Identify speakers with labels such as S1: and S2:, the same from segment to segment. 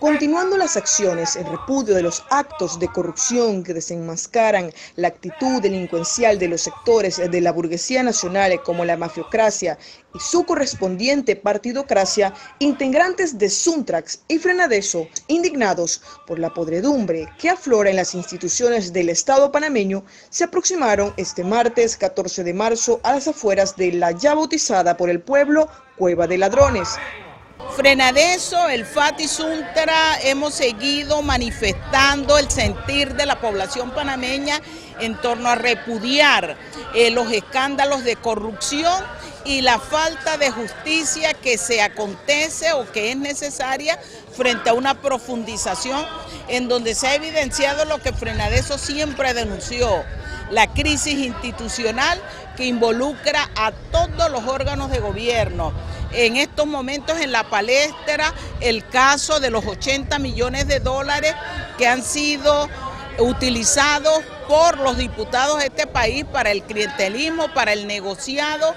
S1: Continuando las acciones en repudio de los actos de corrupción que desenmascaran la actitud delincuencial de los sectores de la burguesía nacional como la mafiocracia y su correspondiente partidocracia, integrantes de Suntrax y Frenadeso, indignados por la podredumbre que aflora en las instituciones del Estado panameño, se aproximaron este martes 14 de marzo a las afueras de la ya bautizada por el pueblo Cueva de Ladrones.
S2: Frenadeso, el FATI Suntra, hemos seguido manifestando el sentir de la población panameña en torno a repudiar eh, los escándalos de corrupción y la falta de justicia que se acontece o que es necesaria frente a una profundización en donde se ha evidenciado lo que Frenadeso siempre denunció, la crisis institucional que involucra a todos los órganos de gobierno. En estos momentos en la palestra el caso de los 80 millones de dólares que han sido utilizados por los diputados de este país para el clientelismo, para el negociado,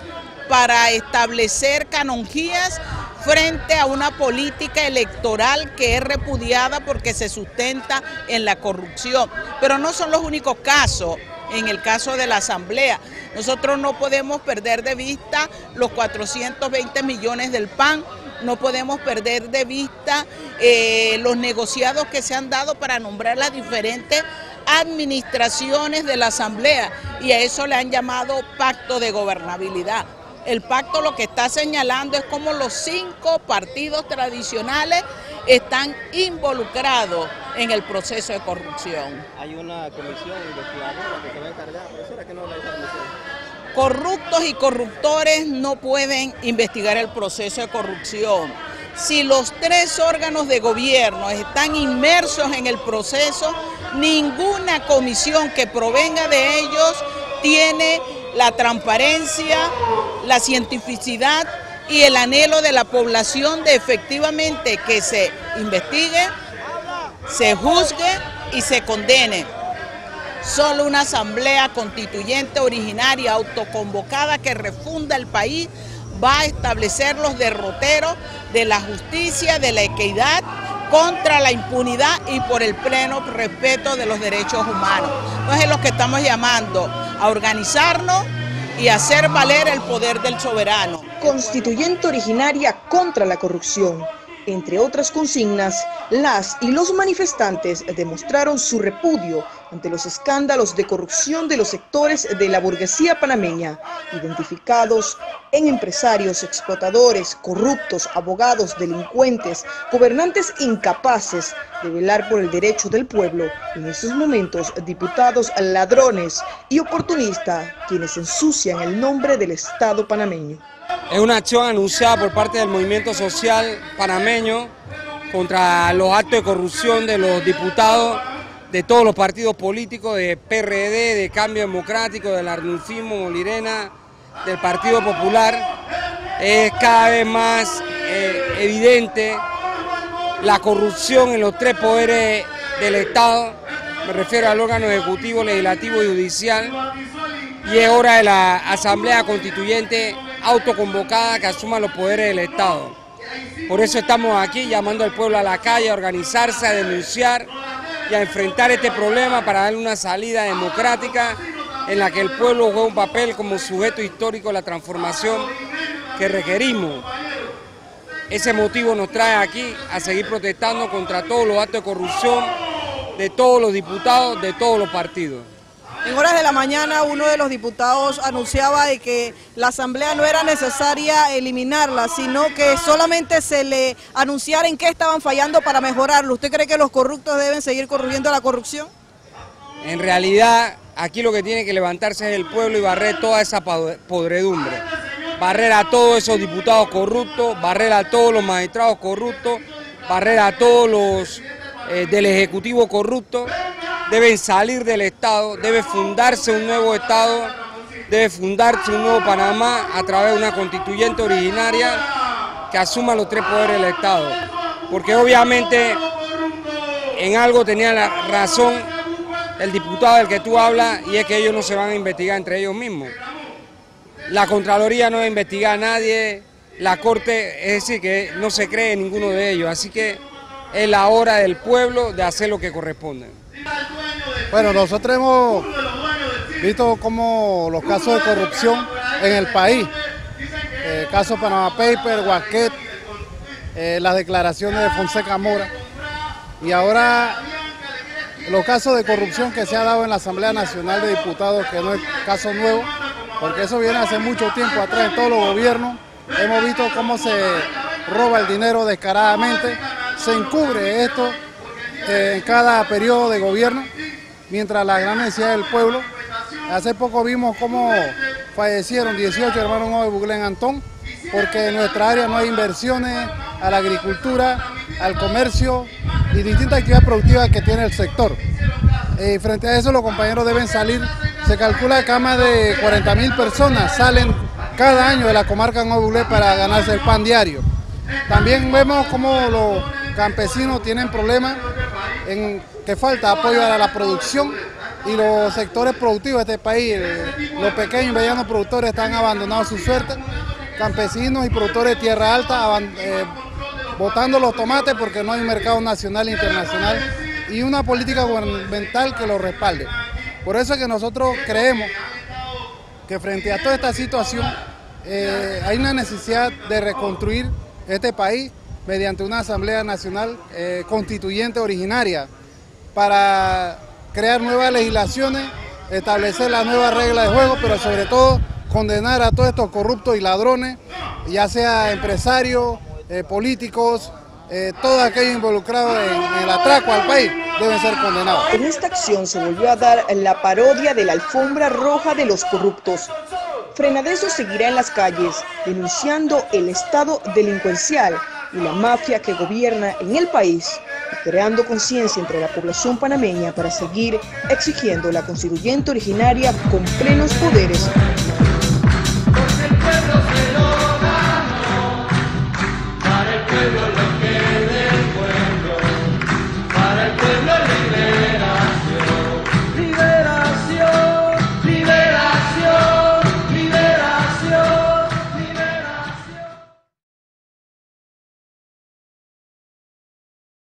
S2: para establecer canonjías frente a una política electoral que es repudiada porque se sustenta en la corrupción. Pero no son los únicos casos en el caso de la Asamblea. Nosotros no podemos perder de vista los 420 millones del PAN, no podemos perder de vista eh, los negociados que se han dado para nombrar las diferentes administraciones de la Asamblea y a eso le han llamado pacto de gobernabilidad. El pacto lo que está señalando es cómo los cinco partidos tradicionales están involucrados en el proceso de corrupción.
S3: Hay una comisión investigadora que se va a encargar, profesora, ¿qué no la comisión?
S2: Corruptos y corruptores no pueden investigar el proceso de corrupción. Si los tres órganos de gobierno están inmersos en el proceso, ninguna comisión que provenga de ellos tiene la transparencia, la cientificidad y el anhelo de la población de efectivamente que se investigue, se juzgue y se condene. Solo una asamblea constituyente originaria autoconvocada que refunda el país va a establecer los derroteros de la justicia, de la equidad contra la impunidad y por el pleno respeto de los derechos humanos. Entonces es lo que estamos llamando a organizarnos y hacer valer el poder del soberano.
S1: Constituyente originaria contra la corrupción. Entre otras consignas, las y los manifestantes demostraron su repudio ante los escándalos de corrupción de los sectores de la burguesía panameña, identificados en empresarios, explotadores, corruptos, abogados, delincuentes, gobernantes incapaces de velar por el derecho del pueblo, en estos momentos diputados ladrones y oportunistas quienes ensucian el nombre del Estado panameño.
S4: Es una acción anunciada por parte del movimiento social panameño contra los actos de corrupción de los diputados de todos los partidos políticos, de PRD, de Cambio Democrático, del Arnulfismo, Molirena, del Partido Popular. Es cada vez más eh, evidente la corrupción en los tres poderes del Estado, me refiero al órgano ejecutivo, legislativo y judicial, y es hora de la Asamblea Constituyente autoconvocada que asuma los poderes del Estado. Por eso estamos aquí llamando al pueblo a la calle a organizarse, a denunciar y a enfrentar este problema para darle una salida democrática en la que el pueblo juegue un papel como sujeto histórico de la transformación que requerimos. Ese motivo nos trae aquí a seguir protestando contra todos los actos de corrupción de todos los diputados de todos los partidos.
S5: En horas de la mañana uno de los diputados anunciaba de que la asamblea no era necesaria eliminarla, sino que solamente se le anunciara en qué estaban fallando para mejorarlo. ¿Usted cree que los corruptos deben seguir corrigiendo la corrupción?
S4: En realidad, aquí lo que tiene que levantarse es el pueblo y barrer toda esa podredumbre. Barrer a todos esos diputados corruptos, barrer a todos los magistrados corruptos, barrer a todos los eh, del Ejecutivo corrupto deben salir del Estado, debe fundarse un nuevo Estado, debe fundarse un nuevo Panamá a través de una constituyente originaria que asuma los tres poderes del Estado. Porque obviamente en algo tenía la razón el diputado del que tú hablas y es que ellos no se van a investigar entre ellos mismos. La Contraloría no va a investigar a nadie, la Corte, es decir, que no se cree en ninguno de ellos. Así que es la hora del pueblo de hacer lo que corresponde.
S6: Bueno, nosotros hemos visto como los casos de corrupción en el país, el caso Panama Paper, Guasquet, eh, las declaraciones de Fonseca Mora, y ahora los casos de corrupción que se ha dado en la Asamblea Nacional de Diputados, que no es caso nuevo, porque eso viene hace mucho tiempo atrás en todos los gobiernos, hemos visto cómo se roba el dinero descaradamente, se encubre esto eh, en cada periodo de gobierno, mientras la gran necesidad del pueblo. Hace poco vimos cómo fallecieron 18 hermanos de Buglén Antón, porque en nuestra área no hay inversiones a la agricultura, al comercio y distintas actividades productivas que tiene el sector. Eh, frente a eso los compañeros deben salir, se calcula que más de 40 mil personas salen cada año de la comarca Nuevo para ganarse el pan diario. También vemos cómo los campesinos tienen problemas en que falta apoyo a la producción y los sectores productivos de este país, los pequeños y medianos productores están abandonados su suerte, campesinos y productores de tierra alta eh, botando los tomates porque no hay mercado nacional e internacional y una política gubernamental que lo respalde. Por eso es que nosotros creemos que frente a toda esta situación eh, hay una necesidad de reconstruir este país mediante una Asamblea Nacional eh, Constituyente originaria para crear nuevas legislaciones, establecer las nuevas reglas de juego, pero sobre todo condenar a todos estos corruptos y ladrones, ya sea empresarios, eh, políticos, eh, todos aquellos involucrados en, el atraco al país deben ser condenados.
S1: En esta acción se volvió a dar la parodia de la alfombra roja de los corruptos. Frenadeso seguirá en las calles denunciando el estado delincuencial y la mafia que gobierna en el país creando conciencia entre la población panameña para seguir exigiendo la constituyente originaria con plenos poderes